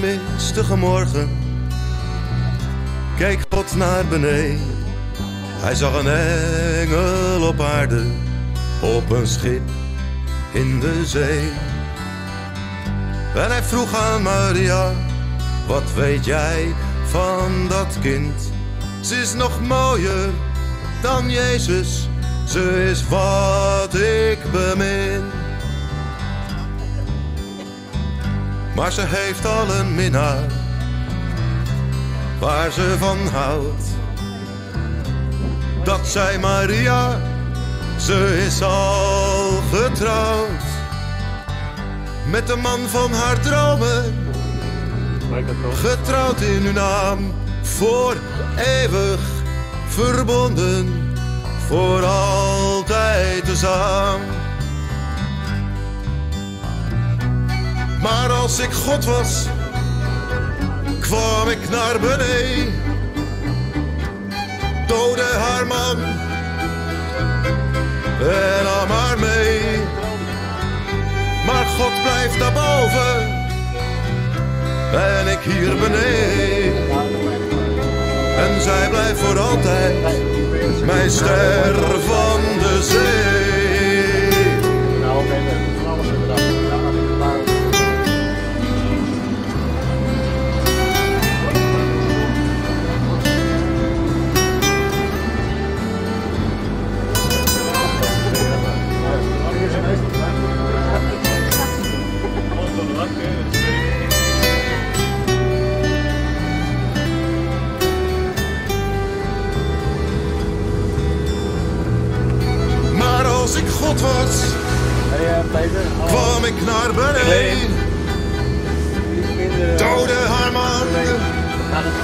Mistige morgen keek God naar beneden. Hij zag een engel op aarde, op een schip in de zee. En hij vroeg aan Maria, wat weet jij van dat kind? Ze is nog mooier dan Jezus, ze is wat ik bemin. Maar ze heeft al een minnaar waar ze van houdt. Dat zei Maria, ze is al getrouwd. Met de man van haar dromen, getrouwd in uw naam. Voor eeuwig verbonden, voor altijd tezaam. Maar als ik God was, kwam ik naar beneden. Dode haar man en nam haar mee. Maar God blijft daarboven en ik hier beneden. En zij blijft voor altijd mijn ster van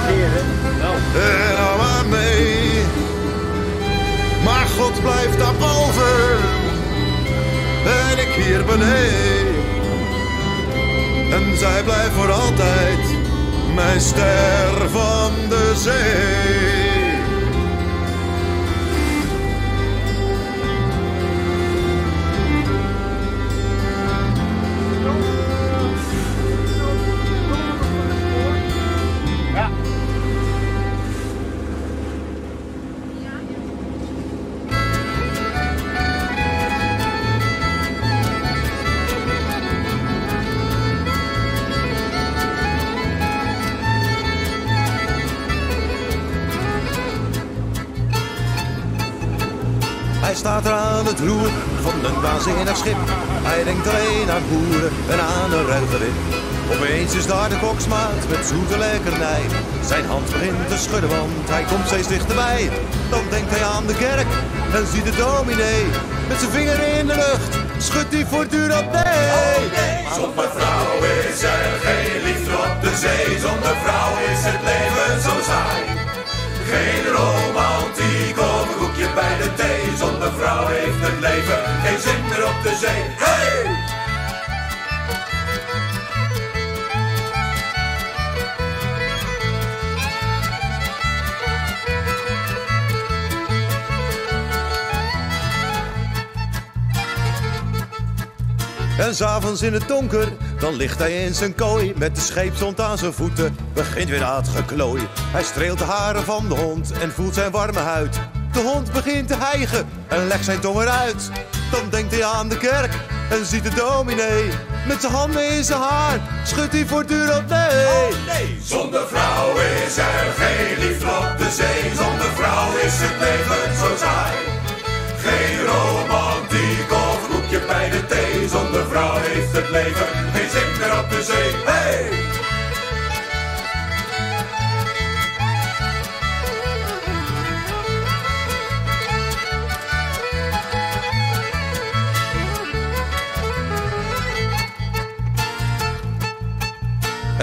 En nam haar mee. Maar God blijft daarboven en ik hier beneden. En zij blijft voor altijd mijn ster van de zee. Staat er aan het roer van een waanzinnig schip. Hij denkt alleen aan boeren en aan een ruige Opeens is daar de koksmaat met zoete lekkernij. Zijn hand begint te schudden, want hij komt steeds dichterbij. Dan denkt hij aan de kerk en ziet de dominee. Met zijn vinger in de lucht schudt hij voortdurend nee. Zonder vrouw is er geen liefde op de zee. Zonder vrouw is het leven zo saai. Geen romantiek leven geen zin meer op de zee. Hey! En s'avonds in het donker, dan ligt hij in zijn kooi. Met de scheepshond aan zijn voeten, begint weer aan het geklooi. Hij streelt de haren van de hond en voelt zijn warme huid. De hond begint te hijgen en legt zijn tong eruit. Dan denkt hij aan de kerk en ziet de dominee. Met zijn handen in zijn haar, schudt hij voortdurend nee. Zonder vrouw is er geen liefde op de zee. Zonder vrouw is het leven zo saai. Geen romantiek of koekje bij de thee. Zonder vrouw heeft het leven geen zin meer op de zee. Hey!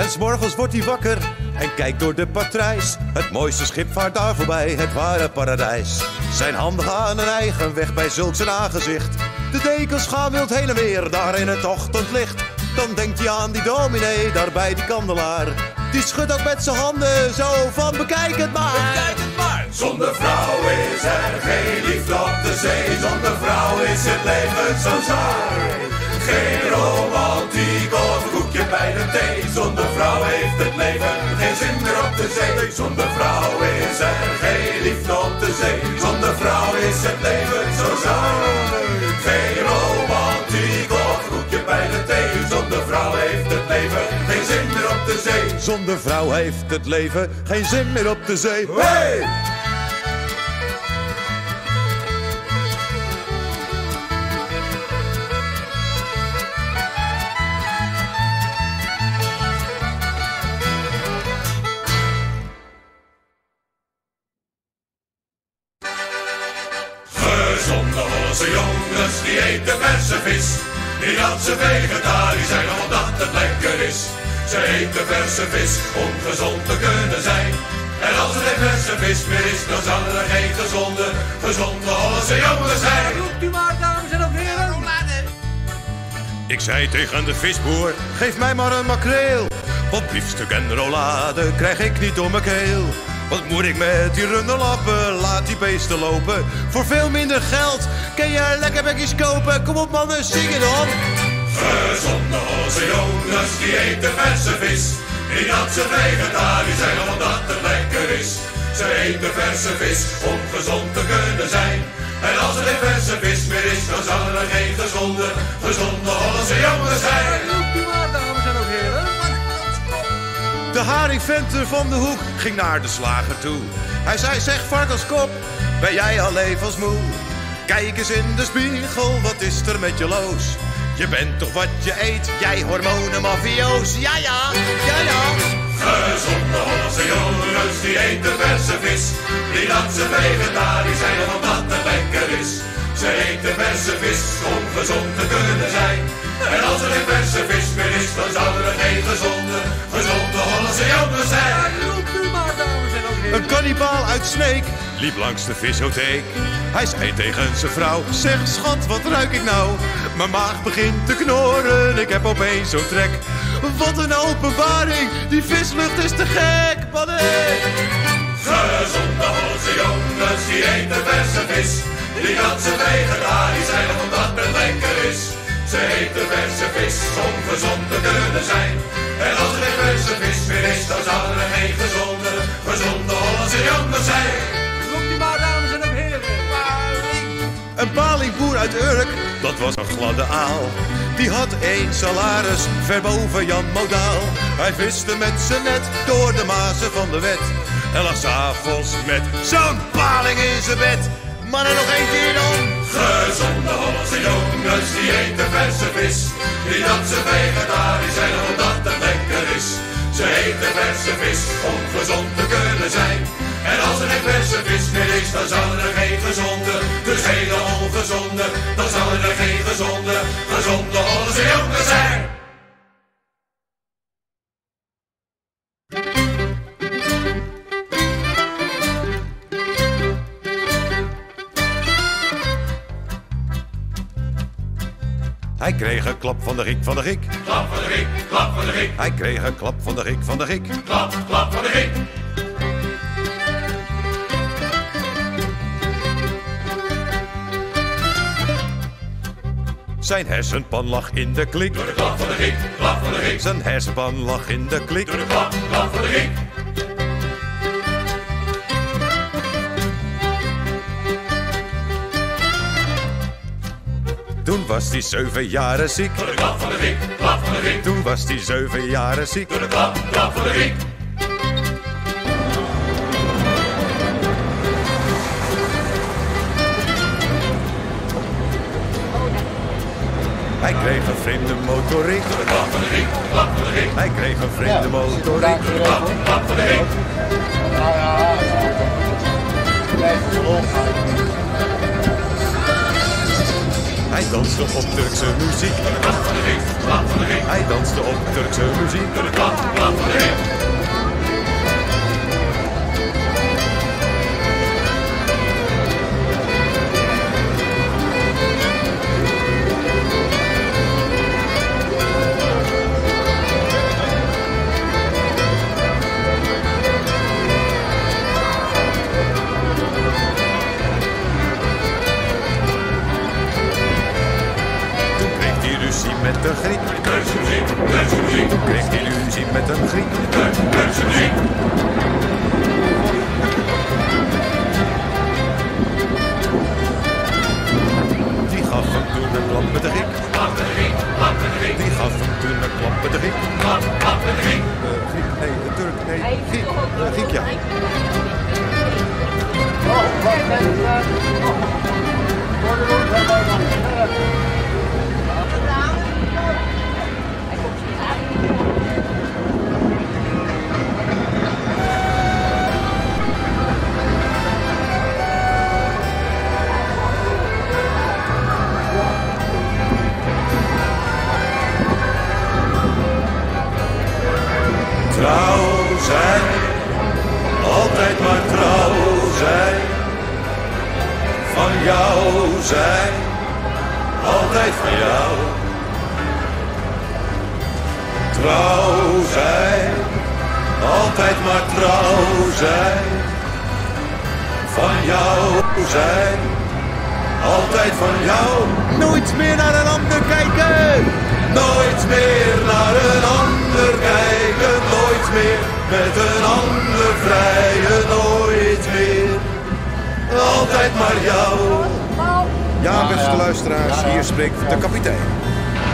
En s'morgens wordt hij wakker en kijkt door de patrijs. Het mooiste schip vaart daar voorbij, het ware paradijs. Zijn handen gaan een eigen weg bij zulk zijn aangezicht. De dekens gaan wild heen en weer, daar in het ochtendlicht. Dan denkt hij aan die dominee, daar bij die kandelaar. Die schudt ook met zijn handen zo van bekijk het maar. Maar! Zonder vrouw is er geen liefde op de zee. Zonder vrouw is het leven zo saai. Geen romantiek of koekje bij de thee. Zonder vrouw heeft het leven geen zin meer op de zee. Zonder vrouw is er geen liefde op de zee. Zonder vrouw is het leven zo saai. Geen romantiek of koekje bij de thee. Zonder vrouw heeft het leven geen zin meer op de zee. Zonder vrouw heeft het leven geen zin meer op de zee. Eten verse vis. Die dat ze vegetarisch zijn, omdat het lekker is. Ze eten verse vis om gezond te kunnen zijn. En als er geen verse vis meer is, dan zal er geen gezonde, gezonde Hollandse jongens zijn. Roept u maar, dames en heren. Ik zei tegen de visboer, geef mij maar een makreel. Want biefstuk en rollade krijg ik niet door mijn keel. Wat moet ik met die runderlappen? Laat die beesten lopen. Voor veel minder geld kun je lekker bekjes kopen. Kom op mannen, zing het op. Gezonde Hollandse jongens, die eten verse vis. Niet dat ze vegetarisch zijn, omdat het lekker is. Ze eten verse vis om gezond te kunnen zijn. En als er geen verse vis meer is, dan zal er geen gezonde, gezonde Hollandse jongens zijn. De haringventer van de hoek ging naar de slager toe. Hij zei, zeg varkenskop, ben jij al levensmoe? Kijk eens in de spiegel, wat is er met je loos? Je bent toch wat je eet, jij hormonenmafioos. Ja, ja, ja, ja. Gezonde Hollandse jongens, die eten verse vis. Die dat ze vegetarisch zijn, omdat het lekker is. Ze eten verse vis om gezond te kunnen zijn. En als er geen verse vis meer is, dan zal er geen gezonde, gezonde Hollandse jongens zijn. Een kannibaal uit Sneek liep langs de visotheek. Hij zei tegen zijn vrouw, zeg schat, wat ruik ik nou? Mijn maag begint te knorren, ik heb opeens zo'n trek. Wat een openbaring, die vislucht is te gek, mannen. Gezonde Hollandse jongens, die eten verse vis. Die dat ze vegetarisch zijn, omdat het lekker is. Ze eten verse vis om gezond te kunnen zijn. En als dat was een gladde aal. Die had één salaris, ver boven Jan Modaal. Hij viste met zijn net door de mazen van de wet. En lag s'avonds met zo'n paling in zijn bed. Mannen, nog één keer dan. Gezonde Hollandse jongens, die eten verse vis. Die dat ze vegetarisch zijn, omdat het lekker is. Ze eten verse vis om gezond te kunnen zijn. En als er geen verse vis meer is, dan zal er dan zal er geen gezonde, gezonde Hollandse jongens zijn. Hij kreeg een klap van de Riek van de Riek. Klap van de rik, klap van de rik, Hij kreeg een klap van de Riek van de Riek. klap, klap van de rik. Zijn hersenpan lag in de klik. Door de klap van de rik, klap van de rik, Zijn hersenpan lag in de klik. door de klap, klap van de rik. Toen was hij zeven jaren ziek. Door de klap van de rik, klap van de rik, Toen was hij zeven jaren ziek. door de klap, klap van de rik. Hij kreeg een vreemde motoriek. Hij kreeg een vreemde motoriek. Nou ja, Hij danste op Turkse muziek. Hij danste op Turkse muziek. Trouw zijn, altijd maar trouw zijn. Van jou zijn, altijd van jou. Trouw zijn, altijd maar trouw zijn. Van jou zijn, altijd van jou. Nooit meer naar een ander kijken! Nooit meer naar een ander kijken, met een ander vrijen, nooit meer. Altijd maar jou. Ja, beste luisteraars, hier spreekt de kapitein.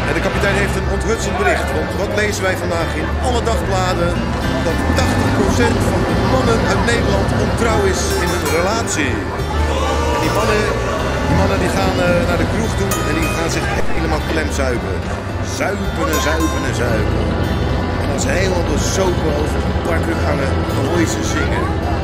En de kapitein heeft een onthutsend bericht, want wat lezen wij vandaag in alle dagbladen? Dat 80% van de mannen uit Nederland ontrouw is in een relatie. En die mannen, die mannen die gaan eh, naar de kroeg toe en die gaan zich helemaal klemzuipen. Zuipen en zuipen en zuipen. En als ze helemaal bezopen over een park hangen, dan hoor je ze zingen.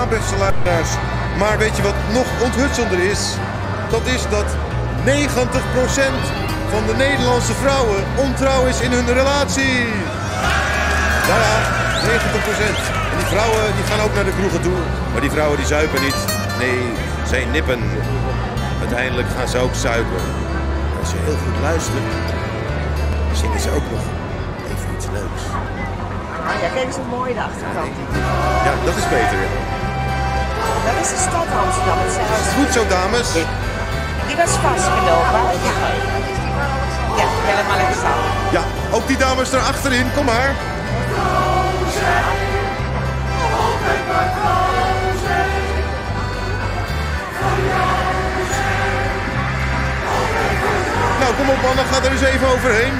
Ja, beste luisteraars. Maar weet je wat nog onthutsender is? Dat is dat 90% van de Nederlandse vrouwen ontrouw is in hun relatie. Ja, ja, 90%. En die vrouwen die gaan ook naar de kroegen toe. Maar die vrouwen die zuipen niet. Nee, zij nippen. Uiteindelijk gaan ze ook zuipen. En als je heel goed luistert, zingen ze ook nog even iets leuks. Ah, ja, kijk eens hoe mooi de achterkant. Ja, dat is beter. Is de stad Amsterdam. Het. Goed zo, dames. Die was vastgelopen. Ja. Ja, helemaal in stad. Ja, ook die dames er achterin, kom maar. Nou, kom op man, dan gaat er eens even overheen.